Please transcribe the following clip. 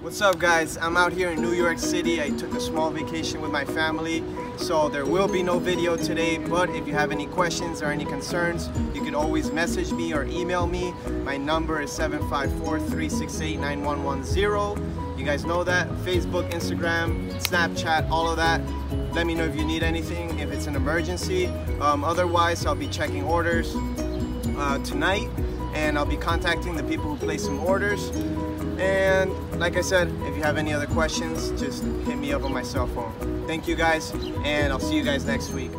What's up guys? I'm out here in New York City. I took a small vacation with my family, so there will be no video today, but if you have any questions or any concerns, you can always message me or email me. My number is 754-368-9110. You guys know that. Facebook, Instagram, Snapchat, all of that. Let me know if you need anything, if it's an emergency. Um, otherwise, I'll be checking orders uh, tonight and I'll be contacting the people who placed some orders. And like I said, if you have any other questions, just hit me up on my cell phone. Thank you guys, and I'll see you guys next week.